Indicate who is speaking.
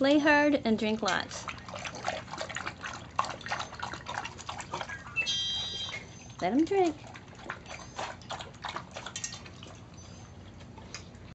Speaker 1: Play hard and drink lots. Let him drink.